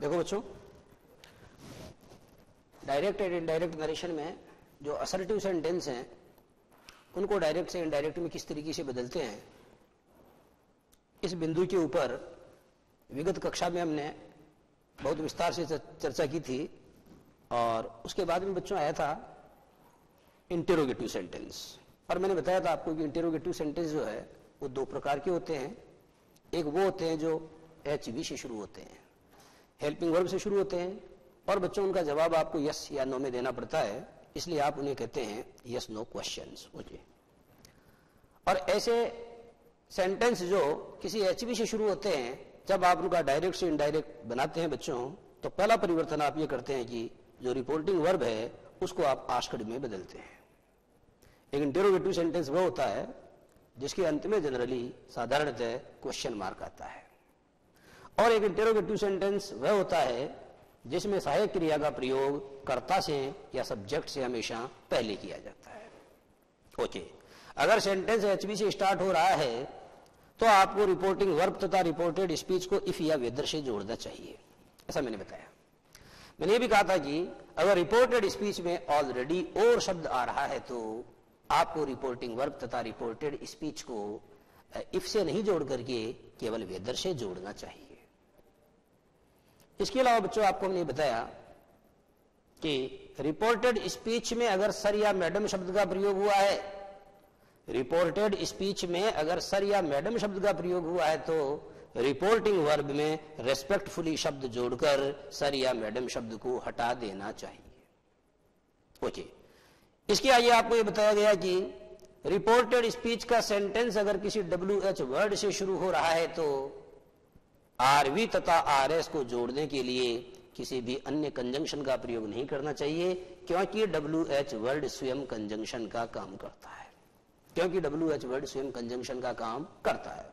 देखो बच्चों direct and indirect narration में जो असर्टिव सेंटेंस हैं, उनको डायरेक्ट से इनडायरेक्ट में किस तरीके से बदलते हैं, इस बिंदु के ऊपर विगत कक्षा में हमने बहुत विस्तार से चर्चा की थी और उसके बाद में बच्चों आया था इंटेरोगेटिव सेंटेंस और मैंने बताया था आपको कि इंटेरोगेटिव सेंटेंस जो है, वो दो प्रकार के होते हैं। एक वो होते हैं जो एच वी से शुरू होते हैं। हेल्पिंग वर्ब से शुरू होते हैं और बच्चों, उनका जवाब आपको यस या नो में देना पड़ता है, इसलिए आप उन्हें कहते हैं यस नो क्वेश्चन और ऐसे सेंटेंस जो किसी एच से शुरू होते हैं, जब आप उनका डायरेक्ट से इनडायरेक्ट बनाते हैं बच्चों तो पहला परिवर्तन आप ये करते हैं कि जो रिपोर्टिंग वर्ब है, उसको आप आस्कड में बदलते हैं। एक इंटेरोगेटिव सेंटेंस वह होता है, जिसके अंत में जनरली साधारणतः क्वेश्चन मार्क आता है। और एक इंटेरोगेटिव सेंटेंस वह होता है, जिसमें सहायक क्रिया का प्रयोग कर्ता से या सब्जेक्ट से हमेशा पहले किया जाता है। ओके अगर सेंटेंस एचबी से स्टार्ट हो रहा है तो आपको रिपोर्टिंग वर्ब तथा रिपोर्टेड स्पीच को इफ़ या वेदर से जोड़ना चाहिए। ऐसा मैंने बताया। मैंने ये भी कहा था कि अगर रिपोर्टेड स्पीच में ऑलरेडी और शब्द आ रहा है तो आपको रिपोर्टिंग वर्ब तथा रिपोर्टेड स्पीच को इफ़ से नहीं जोड़ करके केवल वेदर से जोड़ना चाहिए। इसके अलावा बच्चों, आपको हमने बताया कि रिपोर्टेड स्पीच में अगर सर या मैडम शब्द का प्रयोग हुआ है रिपोर्टेड स्पीच में अगर सर या मैडम शब्द का प्रयोग हुआ है तो रिपोर्टिंग वर्ब में रेस्पेक्टफुली शब्द जोड़कर सर या मैडम शब्द को हटा देना चाहिए। ओके। इसके आगे आपको ये बताया गया कि रिपोर्टेड स्पीच का सेंटेंस अगर किसी डब्ल्यू एच वर्ड से शुरू हो रहा है तो आरवी तथा आर एस को जोड़ने के लिए किसी भी अन्य कंजंक्शन का प्रयोग नहीं करना चाहिए, क्योंकि डब्ल्यू एच वर्ड स्वयं कंजंक्शन का काम करता है। क्योंकि डब्ल्यू एच वर्ड स्वयं कंजंक्शन का काम करता है।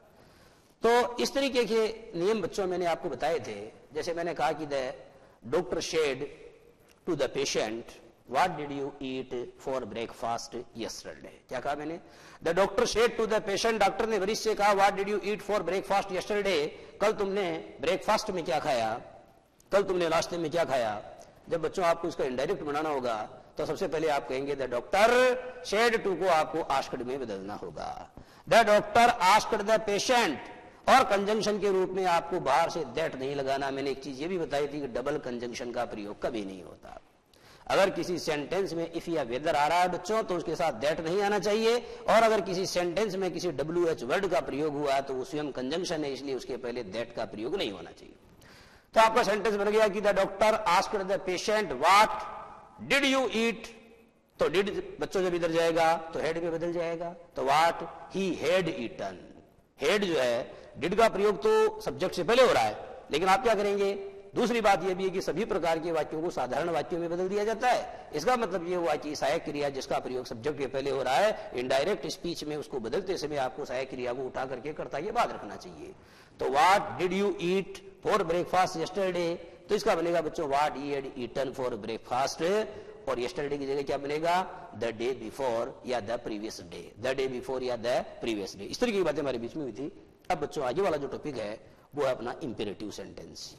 तो इस तरीके के नियम बच्चों मैंने आपको बताए थे। जैसे मैंने कहा कि the doctor said to the patient what did you eat for breakfast yesterday क्या कहा मैंने? The doctor said to the patient doctor ने वरिष्ठ से कहा what did you eat for breakfast yesterday कल तुमने ब्रेकफास्ट में क्या खाया? कल तुमने नाश्ते में क्या खाया? जब बच्चों, आपको इसका इंडायरेक्ट बनाना होगा तो सबसे पहले आप कहेंगे द डॉक्टर शेड टू को आपको आस्कड में बदलना होगा. The doctor asked the patient और कंजंक्शन के रूप में आपको बाहर से दैट नहीं लगाना। मैंने एक चीज़ ये भी बताई थी कि डबल कंजंक्शन का प्रयोग कभी नहीं होता। अगर किसी सेंटेंस में इफ़ या वेदर आ रहा है बच्चों तो उसके साथ दैट नहीं आना चाहिए। और अगर किसी सेंटेंस में किसी डब्ल्यू एच वर्ड का प्रयोग हुआ तो वो स्वयं कंजंक्शन है, इसलिए उसके पहले दैट का प्रयोग नहीं होना चाहिए। तो आपका सेंटेंस बन गया कि the doctor ask the patient what did you eat तो डिड बच्चों जब इधर जाएगा तो हेड में बदल जाएगा। तो what he had eaten had जो है डिड का प्रयोग तो सब्जेक्ट से पहले हो रहा है, लेकिन आप क्या करेंगे? दूसरी बात यह भी है कि सभी प्रकार के वाक्यों को साधारण वाक्यों में बदल दिया जाता है। इसका मतलब यह हुआ कि सहायक क्रिया जिसका प्रयोग सब्जेक्ट के पहले हो रहा है इनडायरेक्ट स्पीच में उसको बदलते समय आपको सहायक क्रिया को उठा करके करता ये बात रखना चाहिए। तो what did you eat for breakfast yesterday तो इसका बनेगा बच्चों what had eaten for breakfast और यस्टरडे की जगह क्या बनेगा? द डे बिफोर या the previous day the day before या द प्रीवियस डे इस तरीके की बातें हमारे बीच में हुई थी। अब बच्चों, आगे वाला जो टॉपिक है, वो है अपना इंपेरेटिव सेंटेंस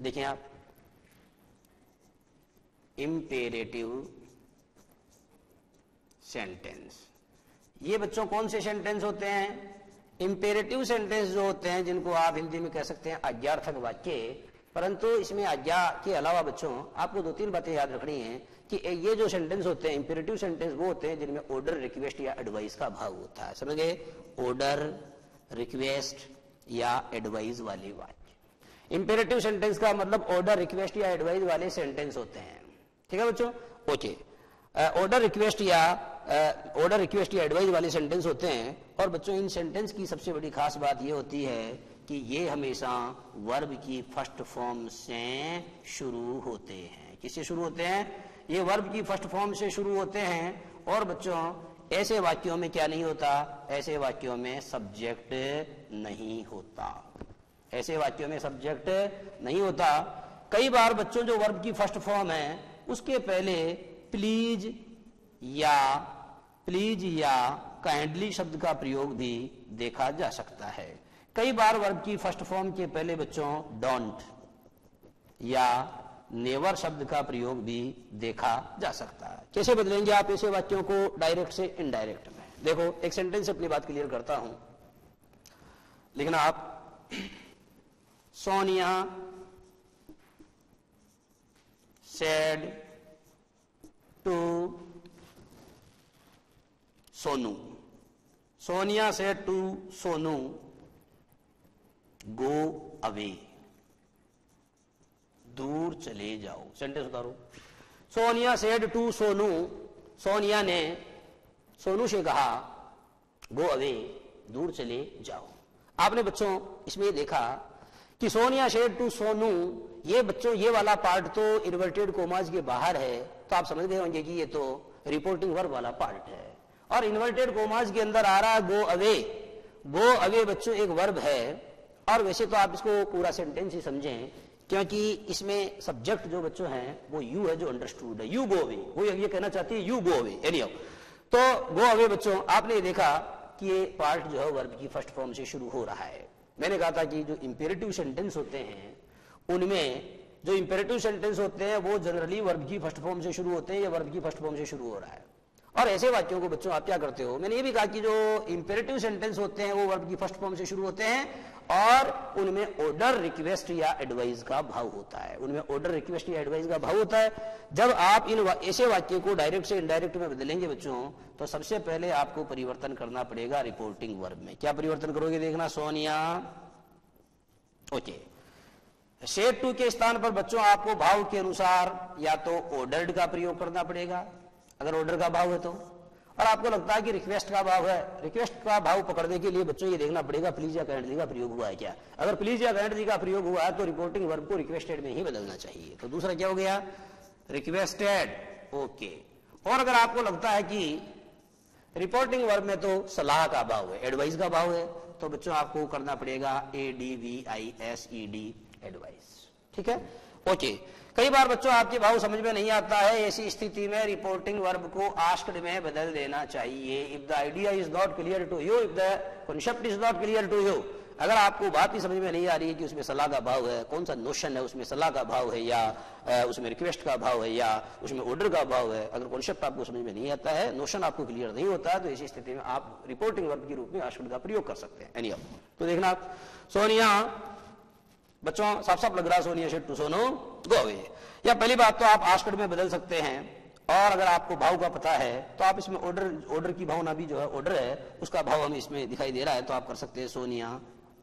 देखें आप। इंपेरेटिव सेंटेंस ये बच्चों कौन से सेंटेंस होते हैं? इंपेरेटिव सेंटेंस जो होते हैं, जिनको आप हिंदी में कह सकते हैं आज्ञार्थक वाक्य, परंतु इसमें आज्ञा के अलावा बच्चों, आपको दो तीन बातें याद रखनी है कि ये जो सेंटेंस होते हैं इंपेरेटिव सेंटेंस वो होते हैं जिनमें ऑर्डर रिक्वेस्ट या एडवाइस का भाव होता है। समझ गए? ऑर्डर रिक्वेस्ट या एडवाइस वाले वाक्य इंपेरेटिव सेंटेंस का मतलब ऑर्डर रिक्वेस्ट या एडवाइस वाले सेंटेंस होते हैं। ठीक है बच्चों? ओके ऑर्डर रिक्वेस्ट या ऑर्डर रिक्वेस्ट या एडवाइस वाले सेंटेंस होते हैं और बच्चों, इन सेंटेंस की सबसे बड़ी खास बात यह होती है कि ये हमेशा वर्ब की फ़र्स्ट फॉर्म से शुरू होते हैं। किससे शुरू होते हैं? ये वर्ब की फ़र्स्ट फॉर्म से शुरू होते हैं और बच्चों, ऐसे वाक्यों में क्या नहीं होता? ऐसे वाक्यों में सब्जेक्ट नहीं होता। ऐसे वाक्यों में सब्जेक्ट नहीं होता। कई बार बच्चों जो वर्ब की फ़र्स्ट फॉर्म है, उसके पहले प्लीज़ या प्लीज़ या काइंडली शब्द का प्रयोग भी देखा जा सकता है। कई बार वर्ब की फ़र्स्ट फॉर्म के पहले बच्चों डोंट या नेवर शब्द का प्रयोग भी देखा जा सकता है। कैसे बदलेंगे आप ऐसे वाक्यों को डायरेक्ट से इनडायरेक्ट में? देखो, एक सेंटेंस अपनी बात क्लियर करता हूँ। लेकिन आप Sonia, said, to, Sonu. Sonia, said, to, Sonu, go away. दूर चले जाओ। सेंटेंस उतारो। Sonia, said, to, Sonu. Sonia ने सोनू से कहा, गो अवे, दूर चले जाओ। आपने बच्चों, इसमें देखा कि सोनिया शेड टू सोनू, ये बच्चों, ये वाला पार्ट तो इन्वर्टेड कोमाज के बाहर है तो आप समझ गए होंगे कि ये तो रिपोर्टिंग वर्ब वाला पार्ट है। और इन्वर्टेड कोमाज के अंदर आ रहा गो अवे गो अवे बच्चों, एक वर्ब है। और वैसे तो आप इसको पूरा सेंटेंस ही समझें, क्योंकि इसमें सब्जेक्ट जो बच्चों हैं, वो यू है जो अंडरस्टूड है। यू गो अवे वो ये कहना चाहती है यू गो अवे एनी तो गो अवे बच्चों, आपने देखा कि ये पार्ट जो है वर्ब की फ़र्स्ट फॉर्म से शुरू हो रहा है। मैंने कहा था कि जो इंपेरेटिव सेंटेंस होते हैं, उनमें जो इंपेरेटिव सेंटेंस होते हैं, वो जनरली वर्ब की फ़र्स्ट फॉर्म से शुरू होते हैं, या वर्ब की फ़र्स्ट फॉर्म से शुरू हो रहा है। और ऐसे वाक्यों को बच्चों, आप क्या करते हो? मैंने ये भी कहा कि जो इंपेरेटिव सेंटेंस होते हैं, वो वर्ब की फ़र्स्ट फॉर्म से शुरू होते हैं और उनमें ऑर्डर रिक्वेस्ट या एडवाइस का भाव होता है। उनमें ऑर्डर रिक्वेस्ट या एडवाइस का भाव होता है। जब आप इन ऐसे वाक्य को डायरेक्ट से इनडायरेक्ट में बदलेंगे बच्चों तो सबसे पहले आपको परिवर्तन करना पड़ेगा रिपोर्टिंग वर्ब में। क्या परिवर्तन करोगे देखना, सोनिया? ओके शेड टू के स्थान पर बच्चों, आपको भाव के अनुसार या तो ऑर्डर्ड का प्रयोग करना पड़ेगा। अगर ऑर्डर का भाव है तो। और आपको लगता है कि रिक्वेस्ट का भाव है? रिक्वेस्ट का भाव पकड़ने के लिए बच्चों ये देखना पड़ेगा प्लीज़ या कैंडी का प्रयोग हुआ है क्या? अगर प्लीज़ या कैंडी का प्रयोग हुआ है तो रिपोर्टिंग वर्ब को रिक्वेस्टेड में ही बदलना चाहिए। तो दूसरा क्या हो गया? रिक्वेस्टेड ओके और अगर आपको लगता है कि रिपोर्टिंग वर्ब में तो सलाह का भाव है एडवाइस का भाव है तो बच्चों आपको करना पड़ेगा A D V I S E D advice ठीक है? ओके कई बार बच्चों, आपके भाव समझ में नहीं आता है, ऐसी स्थिति में रिपोर्टिंग वर्ब को आस्क्ड में बदल देना चाहिए। If the idea is not clear to you if the concept is not clear to you अगर आपको बात ही समझ में नहीं आ रही है कि उसमें सलाह का भाव है, कौन सा नोशन है, उसमें सलाह का भाव है या उसमें रिक्वेस्ट का भाव है या, उसमें ऑर्डर का भाव है, अगर कॉन्सेप्ट आपको समझ में नहीं आता है नोशन आपको क्लियर नहीं होता है तो ऐसी स्थिति में आप रिपोर्टिंग वर्ब के रूप में आस्क्ड का प्रयोग कर सकते हैं। एनी तो देखना सोनिया बच्चों साफ़ साफ़ लग रहा सोनिया शेट्टू, सोनो गो अवे या पहली बात तो आप आस्कड में बदल सकते हैं, और अगर आपको भाव का पता है तो आप इसमें ऑर्डर ऑर्डर की भावना भी जो है ऑर्डर है, उसका भाव हमें इसमें दिखाई दे रहा है तो आप कर सकते हैं सोनिया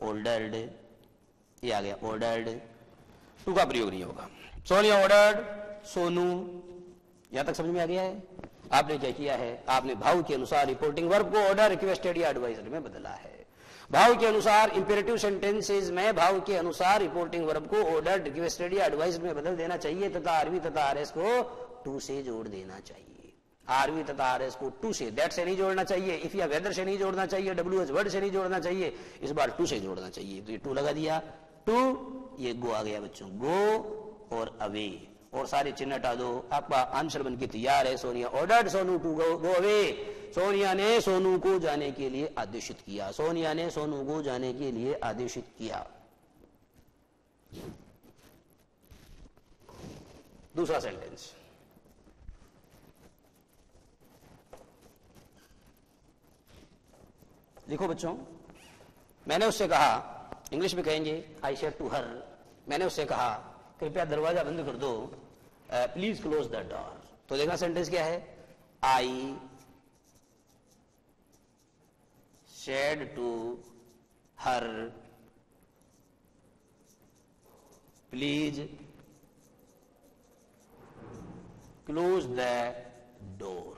ऑर्डर्ड ये आ गया ऑर्डर्ड टू का प्रयोग नहीं होगा। सोनिया ऑर्डर्ड सोनू, यहाँ तक समझ में आ गया है? आपने क्या किया है? आपने भाव के अनुसार रिपोर्टिंग वर्क को ऑर्डर रिक्वेस्टेड या एडवाइजर में बदला है। भाव के अनुसार इंपेरेटिव सेंटेंसेज में भाव के अनुसार रिपोर्टिंग वर्ब को ऑर्डर रिक्वेस्टेड या एडवाइस में बदल देना चाहिए तथा आरवी तथा आरएस को टू से जोड़ देना चाहिए। आरवी तथा आर एस को टू से दैट से नहीं जोड़ना चाहिए। इफ़ या वेदर से नहीं जोड़ना चाहिए डब्ल्यू एच वर्ड से नहीं जोड़ना चाहिए, इस बार टू से जोड़ना चाहिए। तो ये टू लगा दिया। टू ये गो आ गया बच्चों। गो और अवे और सारे चिन्ह हटा दो। आपका आंसर बन के तैयार है Sonia order Sonu to go go away Sonia ने सोनू को जाने के लिए आदेशित किया। सोनिया ने सोनू को जाने के लिए आदेशित किया। दूसरा सेंटेंस लिखो बच्चों, मैंने उससे कहा, इंग्लिश में कहेंगे आई शेयर टू हर मैंने उससे कहा, कृपया दरवाज़ा बंद कर दो प्लीज़ क्लोज द डोर तो देखा सेंटेंस क्या है? I said to her please close the door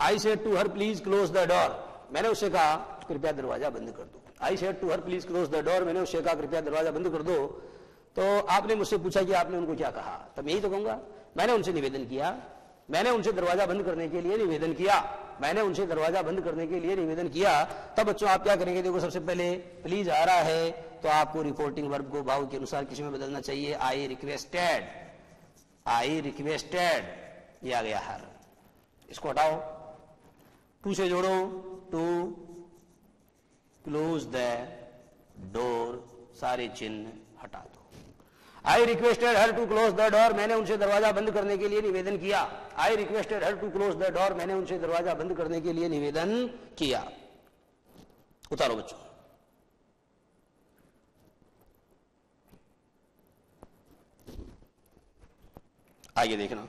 I said to her please close the door मैंने उससे कहा, कृपया दरवाज़ा बंद कर दो. I said to her please close the door मैंने उससे कहा, कृपया दरवाज़ा बंद कर दो. तो आपने मुझसे पूछा कि आपने उनको क्या कहा? तो मैं यही तो कहूँगा। मैंने उनसे निवेदन किया। मैंने उनसे दरवाज़ा बंद करने के लिए निवेदन किया। मैंने उनसे दरवाज़ा बंद करने के लिए निवेदन किया। तब बच्चों, आप क्या करेंगे? देखो, सबसे पहले प्लीज़ आ रहा है तो आपको रिपोर्टिंग वर्ग को भाव के अनुसार किसी में बदलना चाहिए। आई रिक्वेस्टेड आई रिक्वेस्टेड ये आ गया हर। इसको हटाओ। टू से जोड़ो। टू। क्लोज द डोर सारे चिन्ह। I requested her to close the door मैंने उनसे दरवाज़ा बंद करने के लिए निवेदन किया। I requested her to close the door मैंने उनसे दरवाज़ा बंद करने के लिए निवेदन किया। उतारो बच्चों। आइए देखना।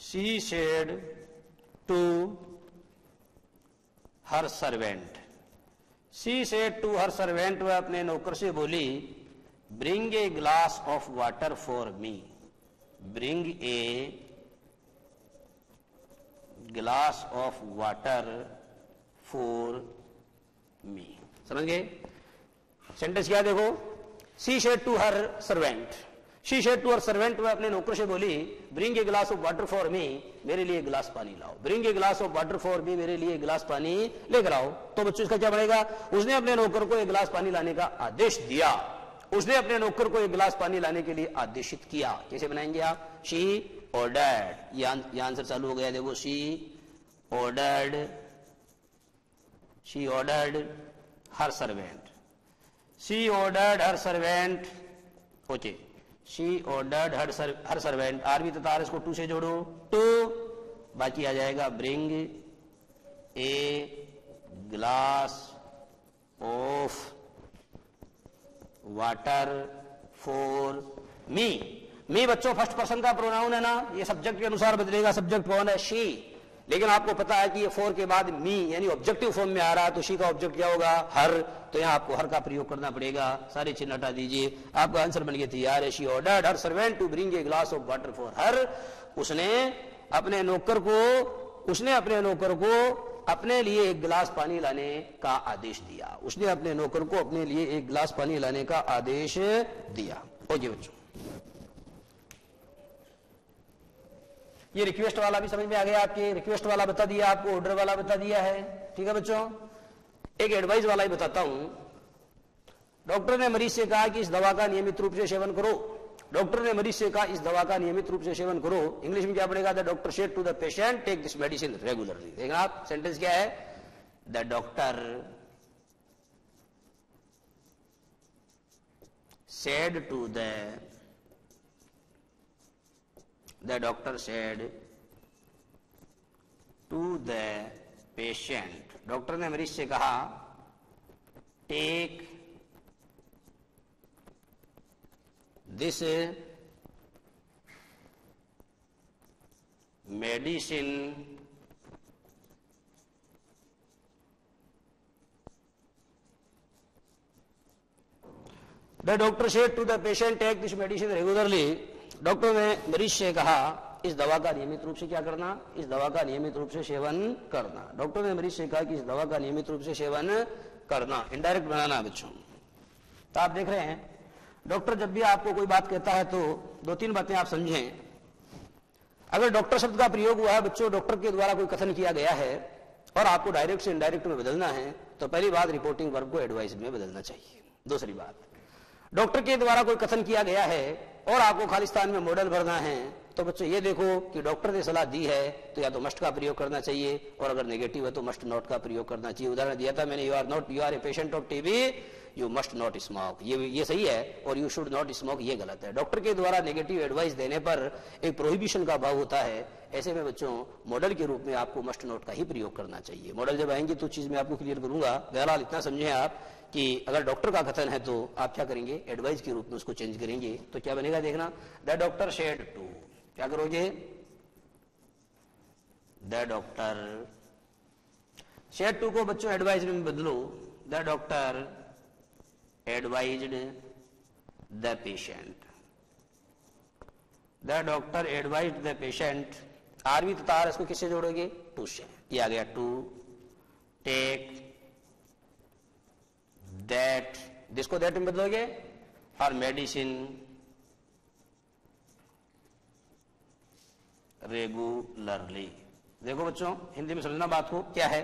She said to her servant she said to her servant वह अपने नौकर से बोली bring a glass of water for me bring a glass of water for me समझ गए? सेंटेंस क्या देखो? She said to her servant she said to her servant वह अपने नौकर से बोली bring a glass of water for me मेरे लिए गिलास पानी लाओ। Bring a glass of water for me मेरे लिए गिलास पानी लेकर आओ। तो बच्चों, इसका क्या बनेगा? उसने अपने नौकर को एक गिलास पानी लाने का आदेश दिया। उसने अपने नौकर को एक गिलास पानी लाने के लिए आदेशित किया। कैसे बनाएँगे आप? शी ऑर्डर्ड ये आंसर चालू हो गया, देखो। She ordered she ordered her servant she ordered her servant okay. She ordered her sir, her servant RB तथा इसको टू से जोड़ो। टू बाकी आ जाएगा bring a glass of water for me me बच्चों फ़र्स्ट पर्सन का प्रोनाउन है ना ये सब्जेक्ट के अनुसार बदलेगा सब्जेक्ट कौन है? शी लेकिन आपको पता है कि ये फोर के बाद मी, यानी ऑब्जेक्टिव फॉर्म में आ रहा है तो शी का ऑब्जेक्ट क्या होगा? हर तो यहाँ आपको हर का प्रयोग करना पड़ेगा। सारे चिन्ह हटा दीजिए। आपका आंसर बन गया तैयार है she order her servant to bring a glass of water for her उसने अपने नौकर को, उसने अपने नौकर को अपने लिए एक गिलास पानी लाने का आदेश दिया। उसने अपने नौकर को अपने लिए एक गिलास पानी लाने का आदेश दिया। ओके बच्चों। ये रिक्वेस्ट वाला भी समझ में आ गया आपके रिक्वेस्ट वाला बता दिया आपको ऑर्डर वाला बता दिया है। ठीक है बच्चों? एक एडवाइस वाला ही बताता हूँ। डॉक्टर ने मरीज़ से कहा कि इस दवा का नियमित रूप से सेवन करो। डॉक्टर ने मरीज़ से कहा, इस दवा का नियमित रूप से सेवन करो। इंग्लिश में क्या पड़ेगा the doctor said to the patient take this medicine regularly देखना आप सेंटेंस क्या है? The doctor said to the the doctor said to the patient डॉक्टर ने मरीज़ से कहा take this medicine the doctor said to the patient take this medicine regularly doctor ने मरीज़ से कहा, इस दवा का नियमित रूप से क्या करना? इस दवा का नियमित रूप से सेवन करना। डॉक्टर ने मरीज़ से कहा कि इस दवा का नियमित रूप से सेवन करना इनडायरेक्ट बनाना बच्चों। तो आप देख रहे हैं, डॉक्टर जब भी आपको कोई बात कहता है तो दो तीन बातें आप समझें। अगर डॉक्टर शब्द का प्रयोग हुआ है, बच्चों, डॉक्टर के द्वारा कोई कथन किया गया है और आपको डायरेक्ट से इनडायरेक्ट में बदलना है तो पहली बात रिपोर्टिंग वर्ग को एडवाइस में बदलना चाहिए। दूसरी बात, डॉक्टर के द्वारा कोई कथन किया गया है और आपको खालिस्तान में मॉडल भरना है तो बच्चों ये देखो कि डॉक्टर ने सलाह दी है तो या तो मस्ट का प्रयोग करना चाहिए, और अगर नेगेटिव है तो मस्ट नॉट का प्रयोग करना चाहिए। उदाहरण दिया था मैंने you are not you are a patient of TB you must not smoke ये ये सही है, और यू शुड नॉट स्मोक ये गलत है। डॉक्टर के द्वारा नेगेटिव एडवाइस देने पर एक प्रोहिबिशन का भाव होता है। ऐसे में बच्चों मॉडल के रूप में आपको मस्ट नोट का ही प्रयोग करना चाहिए। मॉडल जब आएँगे तो चीज़ मैं आपको क्लियर करूँगा। बहरहाल इतना समझे आप कि अगर डॉक्टर का कथन है तो आप क्या करेंगे? एडवाइस के रूप में उसको चेंज करेंगे। तो क्या बनेगा देखना? द डॉक्टर शेड टू क्या करोगे? द डॉक्टर शेड टू को बच्चों एडवाइज में बदलो। The doctor advised the patient the doctor advise the patient RV तो तार इसको किससे जोड़ोगे? टू से। ये आ गया टू टेक दैट जिसको दैट में बदलोगे? और मेडिसिन रेगुलरली देखो बच्चों, हिंदी में समझना बात को, क्या है?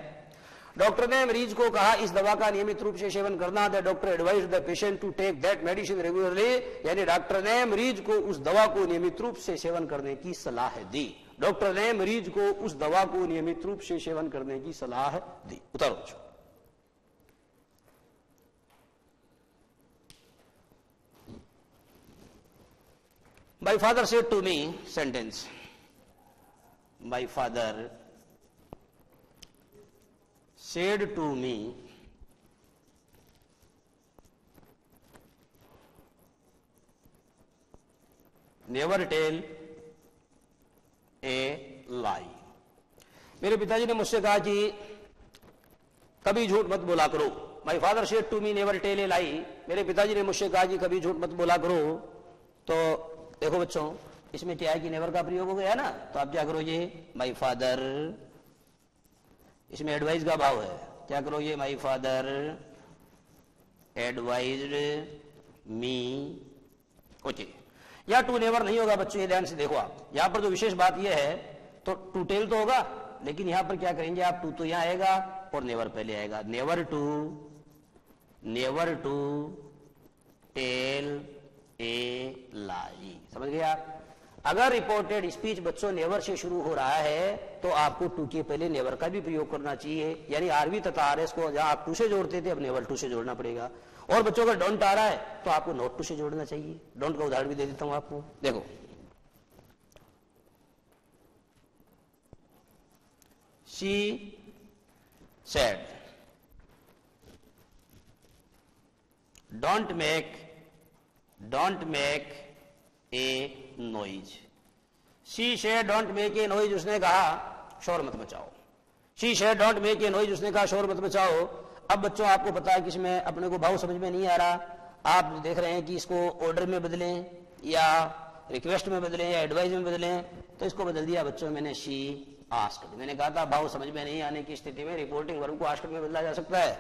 डॉक्टर ने मरीज़ को कहा, इस दवा का नियमित रूप से सेवन करना the doctor advise the patient to take that medicine regularly यानी डॉक्टर ने मरीज़ को उस दवा को नियमित रूप से सेवन करने की सलाह दी। डॉक्टर ने मरीज़ को उस दवा को नियमित रूप से सेवन करने की सलाह दी। उतारो My father said to me, sentence. My father said to me, never tell a lie. मेरे पिताजी ने मुझसे कहा कि कभी झूठ मत बोला करो my father said to me never tell a lie मेरे पिताजी ने मुझसे कहा कि कभी झूठ मत बोला करो तो देखो बच्चों, इसमें क्या है कि नेवर का प्रयोग हो गया ना तो आप क्या करो ये माई फादर इसमें एडवाइस का भाव है। क्या करो ये my father advise me okay या टू नेवर नहीं होगा बच्चों, ये ध्यान से देखो आप। यहाँ पर जो विशेष बात यह है तो टू टेल तो होगा, लेकिन यहाँ पर क्या करेंगे आप? टू तो यहाँ आएगा और नेवर पहले आएगा। Never to never to tell lie. समझ आप? अगर रिपोर्टेड स्पीच बच्चों नेवर से शुरू हो रहा है तो आपको टू के पहले नेवर का भी प्रयोग करना चाहिए। यानी आरवी तथा आर एस को जहाँ आप टू से जोड़ते थे, अब नेवर टू से जोड़ना पड़ेगा। और बच्चों अगर डोंट आ रहा है तो आपको नोट टू से जोड़ना चाहिए। डोंट का उदाहरण भी दे देता हूँ आपको। देखो। She said don't make don't make a noise she said don't make a noise उसने कहा, शोर मत बचाओ she said don't make a noise उसने कहा, शोर मत बचाओ अब बच्चों, आपको पता है कि इसमें अपने को भाव समझ में नहीं आ रहा। आप देख रहे हैं कि इसको ऑर्डर में बदलें या रिक्वेस्ट में बदलें या एडवाइस में बदलें तो इसको बदल दिया बच्चों, मैंने शी आस्क्ड मैंने कहा था, भाव समझ में नहीं आने की स्थिति में रिपोर्टिंग वर्ग को आस्क्ड में बदला जा सकता है।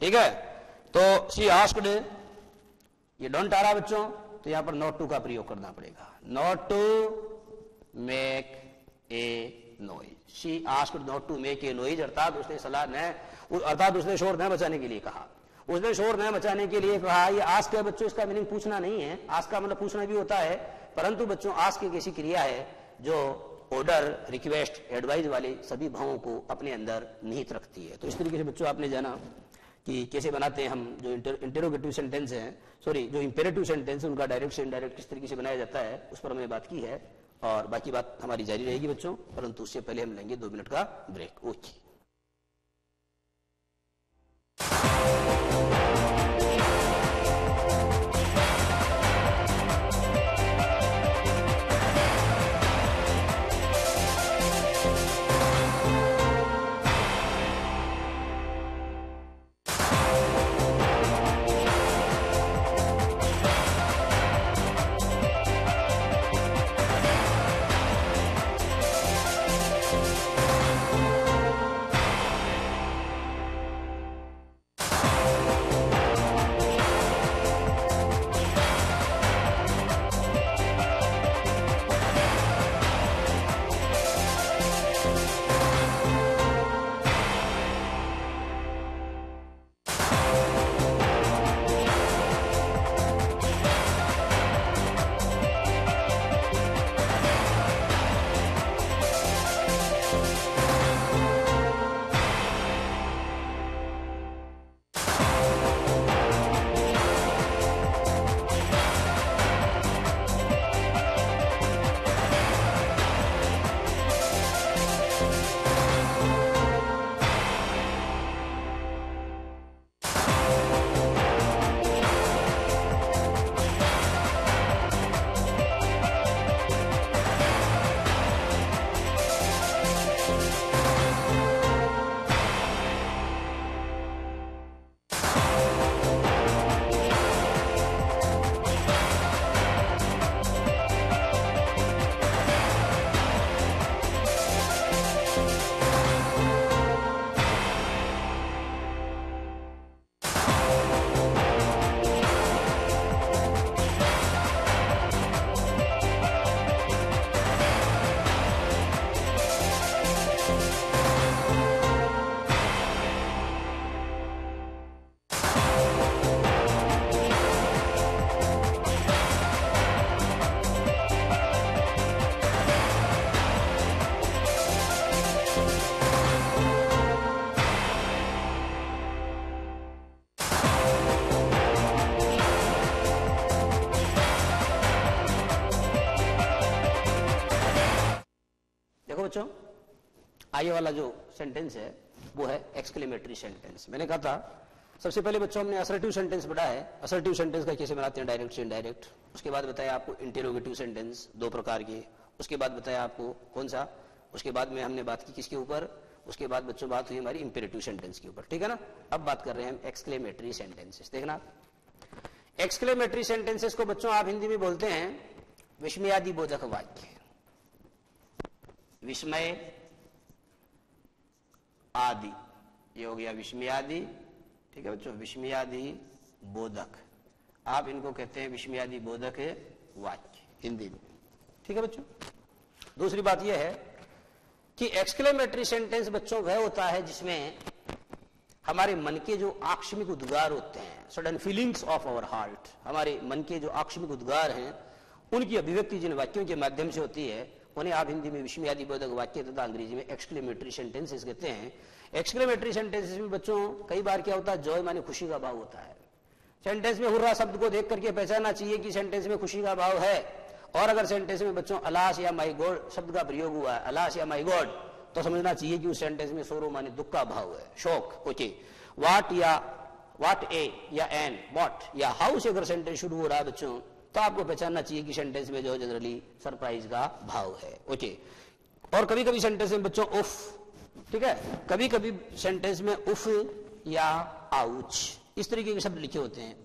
ठीक है? तो शी आस्क्ड ये डोंट आ रहा बच्चों तो यहाँ पर नॉट टू का प्रयोग करना पड़ेगा। Not to make a noise she asked not to make a noise अर्थात उसने सलाह न, अर्थात उसने शोर न बचाने के लिए कहा। उसने शोर न मचाने के लिए कहा, ये आस्क है बच्चों, इसका मीनिंग पूछना नहीं है। आस्क का मतलब पूछना भी होता है, परंतु बच्चों आस्क एक ऐसी क्रिया है जो ऑर्डर रिक्वेस्ट एडवाइस वाले सभी भावों को अपने अंदर निहित रखती है। तो इस तरीके से बच्चों, आपने जाना। कि कैसे बनाते हैं हम, जो इंटेरोगेटिव सेंटेंस हैं सॉरी जो इंपेरेटिव सेंटेंस है, उनका डायरेक्ट से इनडायरेक्ट किस तरीके से बनाया जाता है, उस पर हमने बात की है, और बाकी बात हमारी जारी रहेगी बच्चों, परंतु उससे पहले हम लेंगे दो मिनट का ब्रेक ओके आगे वाला जो सेंटेंस है, वो है एक्सक्लेमेटरी सेंटेंस मैंने कहा था, सबसे पहले बच्चों, हमने असर्टिव सेंटेंस पढ़ा है। असर्टिव सेंटेंस का कैसे बनाते हैं? डायरेक्ट से इनडायरेक्ट उसके बाद बताया आपको इंटेरोगेटिव सेंटेंस दो प्रकार के। उसके बाद बताया आपको कौन सा? उसके बाद में हमने बात की किसके ऊपर? उसके बाद बच्चों, बात हुई हमारी इंपेरेटिव सेंटेंस के ऊपर। ठीक है ना? अब बात कर रहे हैं हम एक्सक्लेमेटरी सेंटेंसेस देखना। एक्सक्लेमेटरी सेंटेंसेस को बच्चों, आप हिंदी में बोलते हैं, विस्मयादि बोधक वाक्य। विस्मय आदि। ये हो गया विस्मयादि, ठीक है बच्चों? विस्मयादि बोधक। आप इनको कहते हैं विस्मयादि बोधक वाक्य हिंदी में। ठीक है बच्चों? दूसरी बात यह है कि एक्सक्लेमेटरी सेंटेंस बच्चों, वह होता है जिसमें हमारे मन के जो आक्षमिक उद्गार होते हैं sudden feelings of our heart हमारे मन के जो आक्षमिक उद्गार हैं, उनकी अभिव्यक्ति जिन वाक्यों के माध्यम से होती है उन्हें आप हिंदी में विस्मयादि बोधक वाक्य तथा अंग्रेज़ी में एक्सक्लेमेटरी सेंटेंसेस कहते हैं। एक्सक्लेमेटरी सेंटेंसेस में बच्चों, कई बार क्या होता है? जॉय माने खुशी का भाव होता है। सेंटेंस में हुर्रा शब्द को देख करके पहचानना चाहिए कि सेंटेंस में खुशी का भाव है। और अगर सेंटेंस में बच्चों, अलास या माई गॉड शब्द का प्रयोग हुआ है, अलास या माई गॉड तो समझना चाहिए कि उस सेंटेंस में सोरो माने दुख का भाव है। शोक, ओके। वाट या वाट ए या एन वॉट या हाउ से अगर सेंटेंस शुरू हो रहा है बच्चों तो आपको पहचानना चाहिए कि सेंटेंस में जो जनरली सरप्राइज़ का भाव है। ओके और कभी कभी सेंटेंस में बच्चों उफ, ठीक है? कभी कभी सेंटेंस में उफ या आउच इस तरीके के शब्द लिखे होते हैं।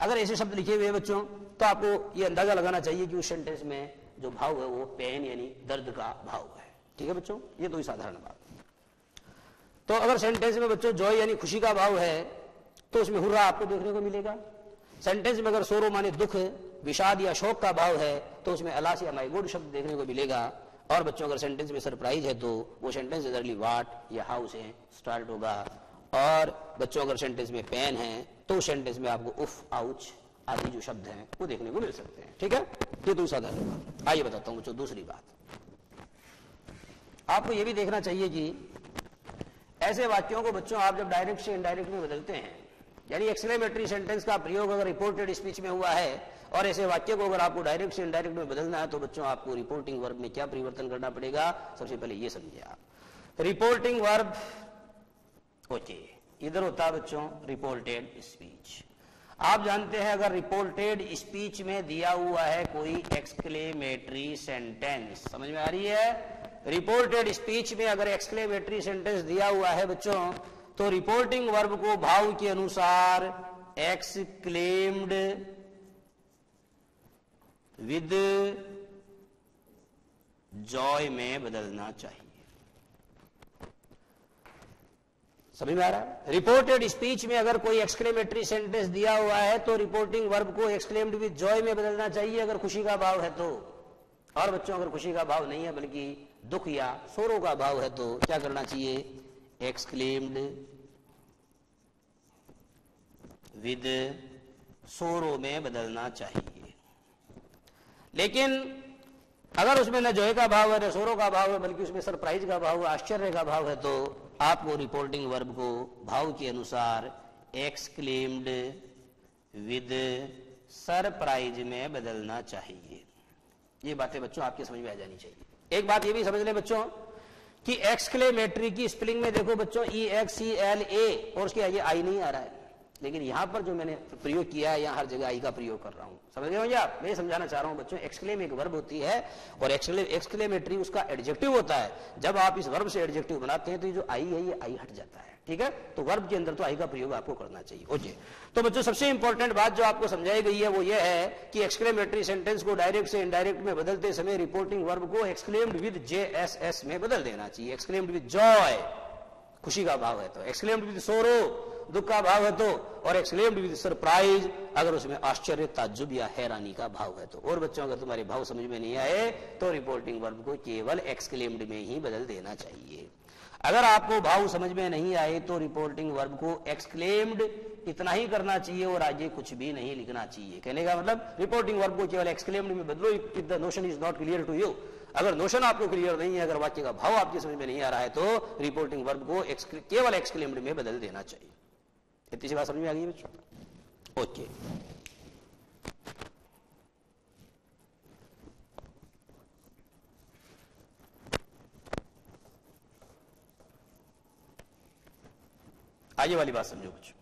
अगर ऐसे शब्द लिखे हुए हैं बच्चों तो आपको ये अंदाज़ा लगाना चाहिए कि उस सेंटेंस में जो भाव है वो पेन यानी दर्द का भाव है। ठीक है बच्चों? ये तो ही साधारण बात। तो अगर सेंटेंस में बच्चों जॉय यानी खुशी का भाव है तो उसमें हुर्रा आपको देखने को मिलेगा। सेंटेंस में अगर सोरो माने दुख, विषाद या शोक का भाव है तो उसमें अलास या माई गुड शब्द देखने को मिलेगा। और बच्चों, अगर सेंटेंस में सरप्राइज़ है तो वो सेंटेंस जनरली वाट या हाउ से स्टार्ट होगा। और बच्चों, अगर सेंटेंस में पेन है तो सेंटेंस में आपको उफ, आउच आदि जो शब्द हैं, वो देखने को मिल सकते हैं। ठीक है? ये तो साधारण बात आइए बताता हूँ बच्चों, दूसरी बात। आपको ये भी देखना चाहिए कि ऐसे वाक्यों को बच्चों आप जब डायरेक्ट से इनडायरेक्ट में बदलते हैं यानी एक्सक्लेमेटरी सेंटेंस का प्रयोग अगर रिपोर्टेड स्पीच में हुआ है और ऐसे वाक्य को अगर आपको डायरेक्ट से इनडायरेक्ट में बदलना है तो बच्चों, आपको रिपोर्टिंग वर्ब में क्या परिवर्तन करना पड़ेगा? सबसे पहले ये समझिए आप। रिपोर्टिंग वर्ब ओके इधर होता है बच्चों रिपोर्टेड स्पीच आप जानते हैं, अगर रिपोर्टेड स्पीच में दिया हुआ है कोई एक्सक्लेमेटरी सेंटेंस समझ में आ रही है? रिपोर्टेड स्पीच में अगर एक्सक्लेमेटरी सेंटेंस दिया हुआ है बच्चों तो रिपोर्टिंग वर्ब को भाव के अनुसार एक्सक्लेम्ड विद जॉय में बदलना चाहिए। समझ में आ रहा रिपोर्टेड स्पीच में अगर कोई एक्सक्लेमेटरी सेंटेंस दिया हुआ है तो रिपोर्टिंग वर्ब को एक्सक्लेम्ड विद जॉय में बदलना चाहिए अगर खुशी का भाव है तो। और बच्चों, अगर खुशी का भाव नहीं है, बल्कि दुख या सोरो का भाव है तो क्या करना चाहिए? एक्सक्लेम्ड विद सोरो में बदलना चाहिए. लेकिन अगर उसमें न जोए का भाव है, न सोरो का भाव है, बल्कि उसमें सरप्राइज़ का भाव है आश्चर्य का भाव है तो आपको रिपोर्टिंग वर्ब को भाव के अनुसार एक्सक्लेम्ड विद सरप्राइज़ में बदलना चाहिए. ये बातें बच्चों आपके समझ में आ जानी चाहिए। एक बात ये भी समझ लें बच्चों कि एक्सक्लेमेटरी की स्पेलिंग में देखो बच्चों ई एक्स सी एल ए और उसके आगे आई नहीं आ रहा है। लेकिन यहाँ पर जो मैंने प्रयोग किया है, यहाँ हर जगह आई का प्रयोग कर रहा हूँ। समझ गए आप? मैं समझाना चाह रहा हूँ, बच्चों एक्सक्लेम एक वर्ब होती है और एक्सक्लेमेटरी उसका एडजेक्टिव होता है। जब आप इस वर्ब से एडजेक्टिव बनाते हैं तो जो आई है, ये आई हट जाता है, ठीक है? तो वर्ब के अंदर तो आई का प्रयोग आपको करना चाहिए। ओके। तो बच्चों, सबसे इंपॉर्टेंट बात जो आपको समझाई गई है, वो ये है कि एक्सक्लेमेटरी सेंटेंस को डायरेक्ट से इनडायरेक्ट में बदलते समय रिपोर्टिंग वर्ब को exclaimed with J S S में बदल देना चाहिए। एक्सक्लेम्ड विद जॉय खुशी का भाव है तो। एक्सक्लेम्ड विद सोरो दुख का भाव है तो और एक्सक्लेम्ड विद सरप्राइज़ अगर उसमें आश्चर्य ताजुब या हैरानी का भाव है तो। और बच्चों, अगर तुम्हारे भाव समझ में नहीं आए तो रिपोर्टिंग वर्ब को केवल एक्सक्लेम्ड में ही बदल देना चाहिए। अगर आपको भाव समझ में नहीं आए तो रिपोर्टिंग वर्ब को एक्सक्लेम्ड इतना ही करना चाहिए और आगे कुछ भी नहीं लिखना चाहिए। कहने का मतलब रिपोर्टिंग वर्ब को केवल एक्सक्लेम्ड में बदलो if the notion is not clear to you अगर नोशन आपको क्लियर नहीं है, अगर वाक्य का भाव आपकी समझ में नहीं आ रहा है तो रिपोर्टिंग वर्ब को केवल एक्सक्लेम्ड में बदल देना चाहिए। इतनी सी बात समझ में आ गई बच्चों ओके आगे वाली बात समझो बच्चों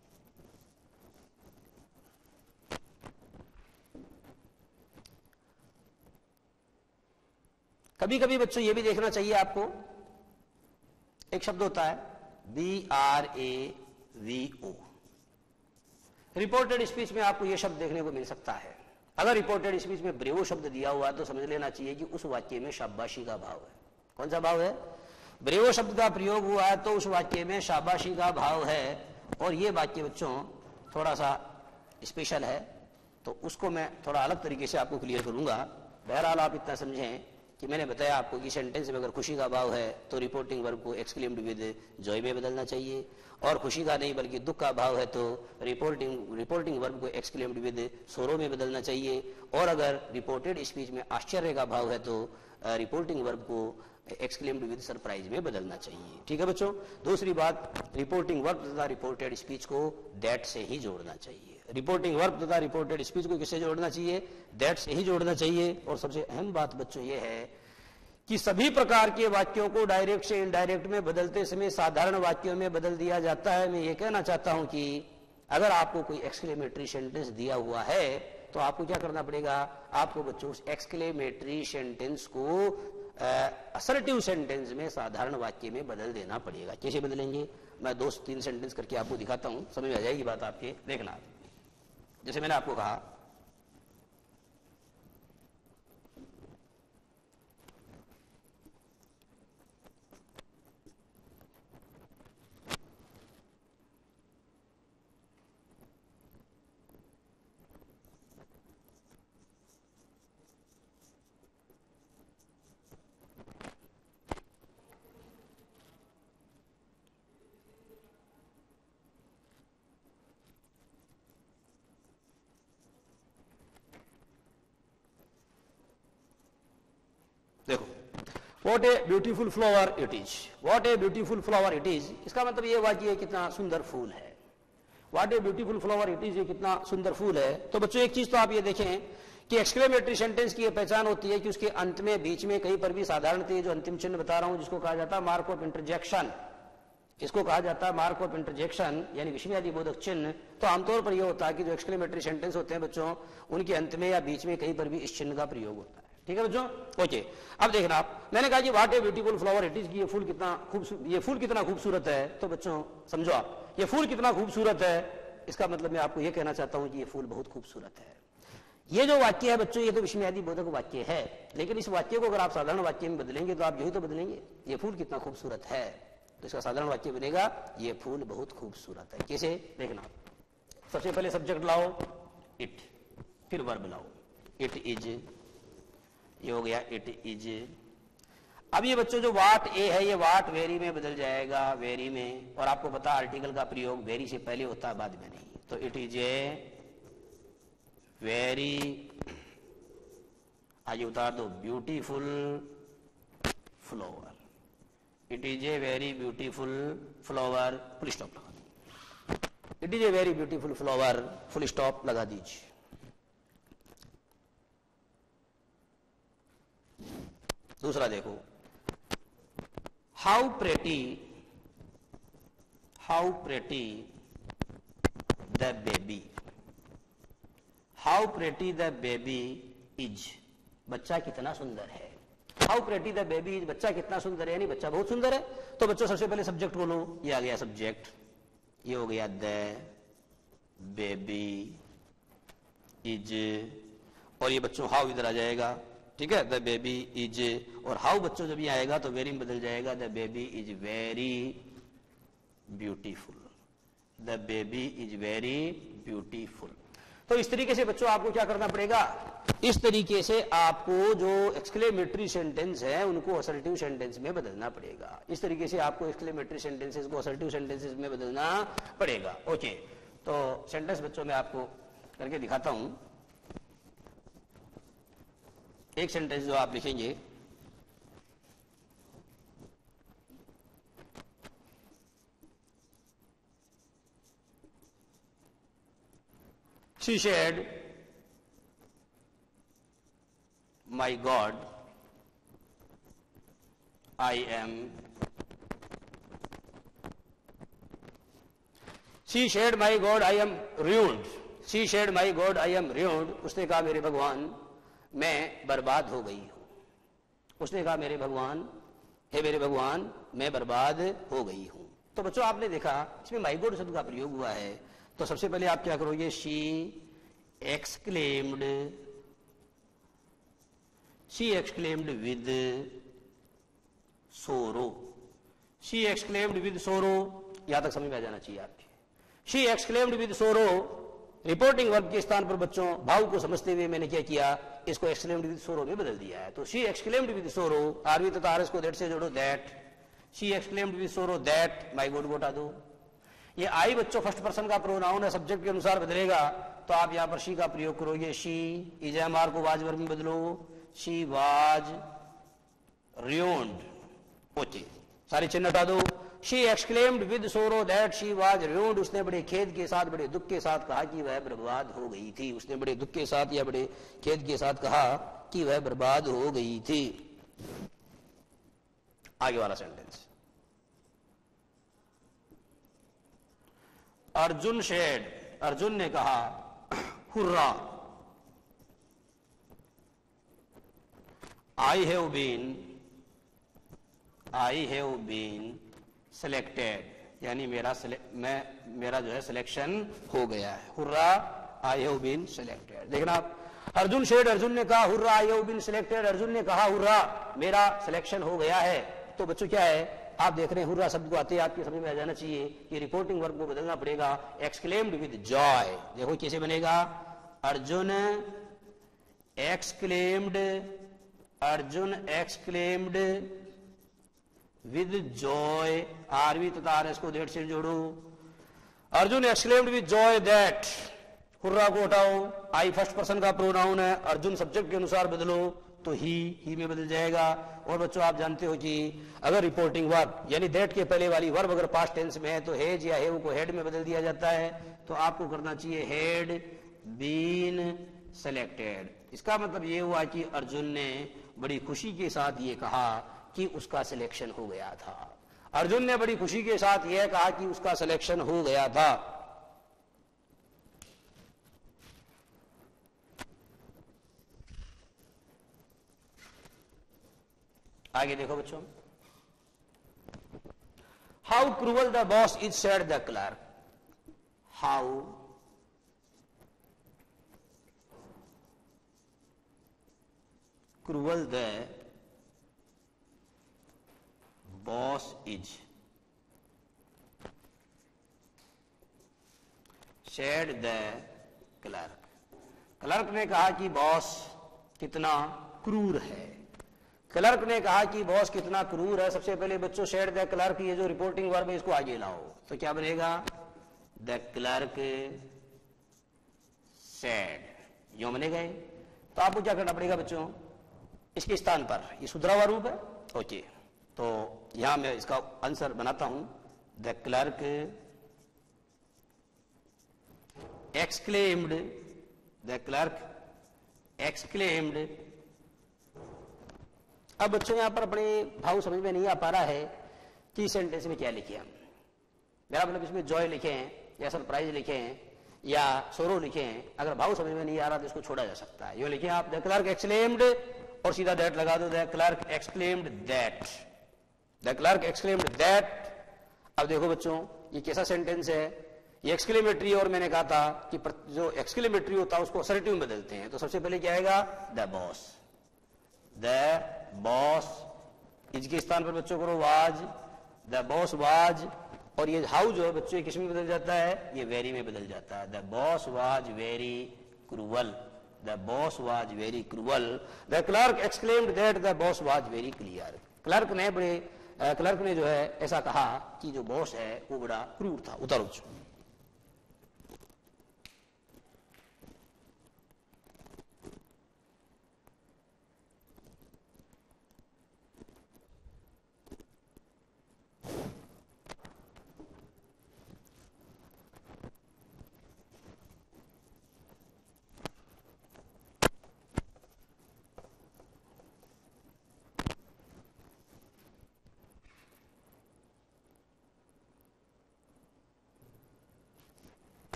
कभी कभी बच्चों ये भी देखना चाहिए आपको एक शब्द होता है B R A V O reported speech में आपको यह शब्द देखने को मिल सकता है। अगर रिपोर्टेड स्पीच में ब्रेवो शब्द दिया हुआ है तो समझ लेना चाहिए कि उस वाक्य में शाबाशी का भाव है। कौन सा भाव है? ब्रेवो शब्द का प्रयोग हुआ है तो उस वाक्य में शाबाशी का भाव है। और ये वाक्य बच्चों थोड़ा सा स्पेशल है तो उसको मैं थोड़ा अलग तरीके से आपको क्लियर करूँगा। बहरहाल आप इतना समझें। कि मैंने बताया आपको कि सेंटेंस में अगर खुशी का भाव है तो रिपोर्टिंग वर्ब को एक्सक्लेम्ड विद जॉय में बदलना चाहिए। और खुशी का नहीं, बल्कि दुख का भाव है तो रिपोर्टिंग रिपोर्टिंग वर्ब को एक्सक्लेम्ड विद सोरो में बदलना चाहिए। और अगर रिपोर्टेड स्पीच में आश्चर्य का भाव है तो रिपोर्टिंग वर्ब को एक्सक्लेम्ड विद सरप्राइज़ में बदलना चाहिए। ठीक है बच्चों? दूसरी बात रिपोर्टिंग वर्ब तथा रिपोर्टेड स्पीच को दैट से ही जोड़ना चाहिए। रिपोर्टिंग वर्ब तथा रिपोर्टेड स्पीच को किससे जोड़ना चाहिए? दैट से ही जोड़ना चाहिए। और सबसे अहम बात बच्चों, ये है कि सभी प्रकार के वाक्यों को डायरेक्ट से इनडायरेक्ट में बदलते समय साधारण वाक्यों में बदल दिया जाता है। मैं ये कहना चाहता हूँ कि अगर आपको कोई एक्सक्लेमेटरी सेंटेंस दिया हुआ है तो आपको क्या करना पड़ेगा? आपको बच्चों, उस एक्सक्लेमेटरी सेंटेंस को असर्टिव सेंटेंस में साधारण वाक्य में बदल देना पड़ेगा। कैसे बदलेंगे? मैं दो तीन सेंटेंस करके आपको दिखाता हूँ। समझ में आ जाएगी बात आपके? देखना जैसे मैंने आपको कहा what a beautiful flower it is what a beautiful flower it is इसका मतलब ये वाक्य कितना सुंदर फूल है। What a beautiful flower it is ये कितना सुंदर फूल है। तो बच्चों, एक चीज़ तो आप ये देखें कि एक्सक्लेमेटरी सेंटेंस की ये पहचान होती है कि उसके अंत में, बीच में कहीं पर भी साधारणतः जो अंतिम चिन्ह बता रहा हूँ, जिसको कहा जाता है मार्क ऑफ़ इंटरजेक्शन इसको कहा जाता है मार्क ऑफ़ इंटरजेक्शन यानी विषयादि बोधक चिन्ह। तो आमतौर पर यह होता है कि जो एक्सक्लेमेटरी सेंटेंस होते हैं बच्चों, उनके अंत में या बीच में कहीं पर भी इस चिन्ह का प्रयोग होता है। ठीक है बच्चों? ओके। अब देखना आप मैंने कहा कि what a beautiful flower it is ये फूल कितना खूबसूरत ये फूल कितना खूबसूरत है। तो बच्चों, समझो आप, ये फूल कितना खूबसूरत है? इसका मतलब मैं आपको ये कहना चाहता हूँ कि ये फूल बहुत खूबसूरत है। ये जो वाक्य है बच्चों, ये तो विस्मयादि बोधक वाक्य है, लेकिन इस वाक्य को अगर आप साधारण वाक्य में बदलेंगे तो आप यही तो बदलेंगे। ये फूल कितना खूबसूरत है? तो इसका साधारण वाक्य बनेगा, ये फूल बहुत खूबसूरत है। कैसे? देखना। सबसे पहले सब्जेक्ट लाओ इट फिर वर्ब लाओ। इट इज़ ये हो गया इट इज़। अब ये बच्चों, जो वाट ए है, ये वाट वेरी में बदल जाएगा, वेरी में। और आपको पता, आर्टिकल का प्रयोग वेरी से पहले होता है बाद में नहीं। तो इट इज़ ए वेरी। आज उतार दो, beautiful flower. It is a very beautiful flower. Full stop लगा दो। It is a very beautiful flower. Full stop लगा दीजिए। दूसरा देखो। How pretty how pretty the baby how pretty the baby is बच्चा कितना सुंदर है। How pretty the baby is बच्चा कितना सुंदर है, यानी बच्चा बहुत सुंदर है। तो बच्चों, सबसे पहले सब्जेक्ट बोलो। ये आ गया सब्जेक्ट ये हो गया द बेबी इज़ और ये बच्चों हाउ इधर आ जाएगा। ठीक है? द बेबी इज़ और हाउ बच्चों जब ये आएगा तो वेरी में बदल जाएगा। The baby is very beautiful the baby is very beautiful तो इस तरीके से बच्चों आपको क्या करना पड़ेगा? इस तरीके से आपको जो एक्सक्लेमेटरी सेंटेंस है, उनको असर्टिव सेंटेंस में बदलना पड़ेगा। इस तरीके से आपको एक्सक्लेमेटरी सेंटेंसेस को असर्टिव सेंटेंसेस में बदलना पड़ेगा। ओके तो सेंटेंस बच्चों में आपको करके दिखाता हूँ। एक सेंटेंस जो आप लिखेंगे। She said, My God, I am. She said my God I am ruined. She said my God I am ruined. उसने कहा मेरे भगवान मैं बर्बाद हो गई हूँ। उसने कहा, मेरे भगवान, हे मेरे भगवान, मैं बर्बाद हो गई हूँ। तो बच्चों, आपने देखा, इसमें माई गॉड शब्द का प्रयोग हुआ है। तो सबसे पहले आप क्या करोगे she exclaimed she exclaimed with sorrow. She exclaimed with sorrow, यहाँ तक समझ में आ जाना चाहिए आपके। She exclaimed with sorrow reporting verb के स्थान पर बच्चों, भाव को समझते हुए मैंने क्या किया, इसको एक्सक्लेम्ड विद सोरो में बदल दिया है। तो she exclaimed with sorrow RV तथा आरएस को दैट से जोड़ो that she exclaimed with sorrow that my God गोटा दो। ये आई बच्चों फ़र्स्ट पर्सन का प्रोनाउन है सब्जेक्ट के अनुसार बदलेगा तो आप यहाँ पर शी का प्रयोग करोगे शी इजमार को वाज वर्ग में बदलो। शी वाज रियोन्ड ओके सारी चिन्ह हटा दो। She exclaimed with sorrow that she was ruined उसने बड़े खेद के साथ बड़े दुख के साथ कहा कि वह बर्बाद हो गई थी उसने बड़े दुख के साथ या बड़े खेद के साथ कहा कि वह बर्बाद हो गई थी आगे वाला सेंटेंस अर्जुन शेड अर्जुन ने कहा hurrah I have been I have been selected यानी मेरा मैं, मेरा जो है सिलेक्शन हो गया है। Hurrah I have been selected देखना आप, अर्जुन शेड अर्जुन ने कहा, hurrah I have been selected Arjun ने कहा, हुर्रा, मेरा सिलेक्शन हो गया है। तो बच्चों क्या है? आप देख रहे हैं, हुर्रा शब्द को आते आपके समझ में आ जाना चाहिए कि रिपोर्टिंग वर्क को बदलना पड़ेगा। एक्सक्लेम्ड विद जॉय देखो कैसे बनेगा। Arjun exclaimed Arjun exclaimed with joy. RV तथा आर एस को से जोड़ो। Arjun exclaimed with joy that. Hurrah को हटाओ आई फ़र्स्ट पर्सन का प्रोनाउन है। अर्जुन सब्जेक्ट के अनुसार बदलो तो ही ही में बदल जाएगा। और बच्चों, आप जानते हो कि अगर रिपोर्टिंग वर्ब यानी दैट के पहले वाली वर्ब अगर पास्ट टेंस में है तो हेज या हेव को हेड में बदल दिया जाता है। तो आपको करना चाहिए हेड बीन सेलेक्टेड इसका मतलब ये हुआ कि अर्जुन ने बड़ी खुशी के साथ ये कहा कि उसका सिलेक्शन हो गया था। अर्जुन ने बड़ी खुशी के साथ यह कहा कि उसका सिलेक्शन हो गया था। आगे देखो बच्चों। How cruel the boss is said the clerk how cruel the boss is said the clerk clerk ने कहा कि बॉस कितना क्रूर है। क्लर्क ने कहा कि बॉस कितना क्रूर है। सबसे पहले बच्चों शेड द क्लर्क ये जो रिपोर्टिंग वर्ब है इसको आगे लाओ। तो क्या बनेगा? द क्लर्क सेड यो बने गए तो आपको क्या करना पड़ेगा बच्चों? इसके स्थान पर। ये सुधरा हुआ रूप है। ओके तो यहाँ मैं इसका आंसर बनाता हूँ। The clerk exclaimed the clerk exclaimed अब बच्चों, यहाँ पर अपने भाव समझ में नहीं आ पा रहा है कि सेंटेंस में क्या लिखे हम मेरा मतलब इसमें जॉय लिखे हैं, या सरप्राइज़ लिखे हैं, या सोरो लिखे हैं। अगर भाव समझ में नहीं आ रहा तो इसको छोड़ा जा सकता है। यो लिखे आप द क्लर्क एक्सक्लेम्ड और सीधा दैट लगा दो the clerk exclaimed that the clerk exclaimed that अब देखो बच्चों, ये कैसा सेंटेंस है? ये एक्सक्लेमेटरी और मैंने कहा था कि जो एक्सक्लेमेटरी होता है, उसको असर्टिव बदलते हैं। तो सबसे पहले क्या आएगा? द बॉस द बॉस इसके स्थान पर बच्चों करो? वाज। The boss was. और ये हाउ जो है, बच्चों किसमें बदल जाता है? ये वेरी में बदल जाता है। The boss was very cruel the boss was very cruel the clerk exclaimed that the boss was very clear clerk ने बड़े क्लर्क ने जो है ऐसा कहा कि जो बॉस है, वो बड़ा क्रूर था, उतारो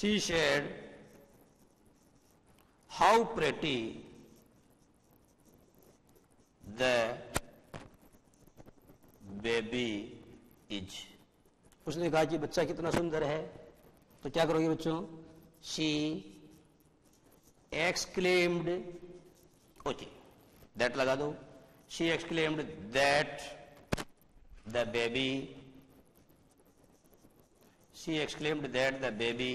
she said how pretty the baby is उसने कहा कि बच्चा कितना सुंदर है। तो क्या करोगे बच्चों? शी एक्सक्लेम्ड ओके दैट लगा दो। She exclaimed that the baby she exclaimed that the baby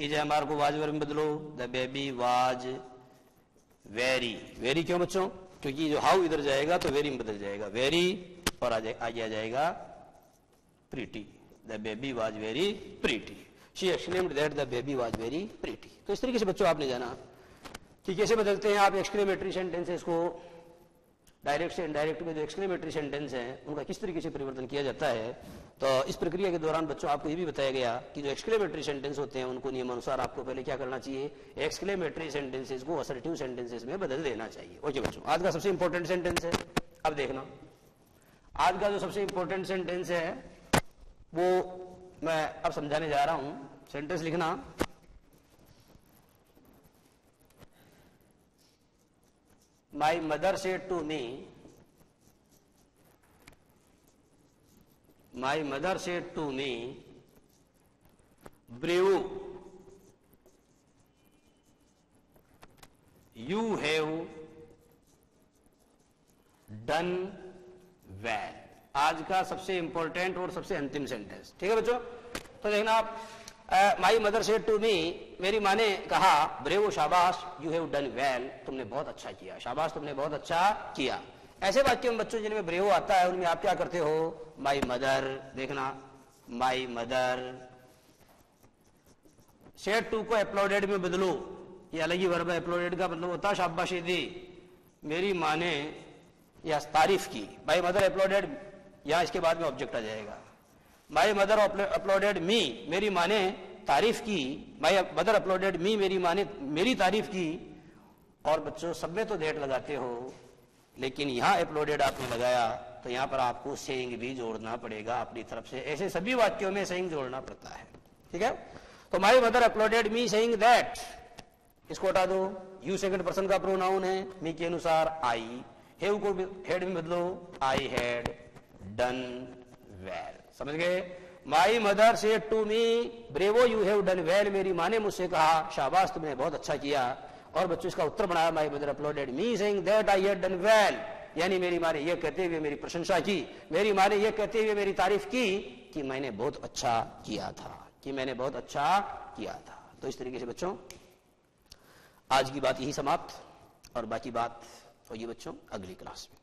is हमारे को वाज में बदलो the baby was very very क्यों बच्चों क्योंकि जो हाउ इधर जाएगा तो वेरी में बदल जाएगा वेरी और आगे आ जाएगा pretty the baby was very pretty she exclaimed that the baby was very pretty तो इस तरीके से बच्चों आपने जाना कि कैसे बदलते हैं आप एक्सक्लेमेटरी सेंटेंसेस को डायरेक्ट से इनडायरेक्ट में जो एक्सक्लेमेटरी सेंटेंस हैं, उनका किस तरीके से परिवर्तन किया जाता है? तो इस प्रक्रिया के दौरान बच्चों, आपको ये भी बताया गया कि जो एक्सक्लेमेटरी सेंटेंस होते हैं, उनको नियमानुसार आपको पहले क्या करना चाहिए? एक्सक्लेमेटरी सेंटेंसेस को असर्टिव सेंटेंसेस में बदल देना चाहिए। ओके बच्चों, आज का सबसे इंपॉर्टेंट सेंटेंस है। अब देखना। आज का जो सबसे इंपॉर्टेंट सेंटेंस है, वो मैं अब समझाने जा रहा हूँ। सेंटेंस लिखना। My mother said to me my mother said to me brave you have done well आज का सबसे इंपॉर्टेंट और सबसे अंतिम सेंटेंस ठीक है बच्चों? तो देखना आप my mother said to me मेरी माँ ने कहा ब्रेवो शाबाश यू हैव डन वेल तुमने बहुत अच्छा किया, शाबाश तुमने बहुत अच्छा किया. ऐसे वाक्य में बच्चों, जिनमें ब्रेवो आता है, उनमें आप क्या करते हो? माई मदर देखना माई मदर सेड टू को एप्लोडेड में बदलो, ये अलग ही वर्ब है एप्लोडेड का मतलब होता है शाबाशी दी मेरी माँ ने यह तारीफ़ की माई मदर अपलोडेड यहाँ इसके बाद में ऑब्जेक्ट आ जाएगा। माई मदर अपलोडेड मी मेरी माँ ने तारीफ़ की। माई मदर अपलोडेड मी मेरी माँ ने मेरी तारीफ़ की। और बच्चों, सब में तो डेट लगाते हो, लेकिन यहाँ अपलोडेड आपने लगाया तो यहाँ पर आपको सेइंग भी जोड़ना पड़ेगा अपनी तरफ़ से। ऐसे सभी वाक्यों में सेइंग जोड़ना पड़ता है। ठीक है? तो my mother applauded me saying that इसको हटा दो। यू सेकंड पर्सन का प्रोनाउन है मी के अनुसार आई हेव को हेड में बदलो। आई हैड डन वेल समझ गए? My mother said to me bravo you have done well मेरी माँ ने मुझसे कहा, शाबाश, तुमने बहुत अच्छा किया। और बच्चों, इसका उत्तर बनाया my mother applauded me saying that I had done well यानी मेरी माँ ने यह कहते हुए मेरी प्रशंसा की, मेरी माँ ने यह कहते हुए मेरी तारीफ़ की कि मैंने बहुत अच्छा किया था, कि मैंने बहुत अच्छा किया था। तो इस तरीके से बच्चों, आज की बात यही समाप्त, और बाकी बात होगी बच्चों अगली क्लास में।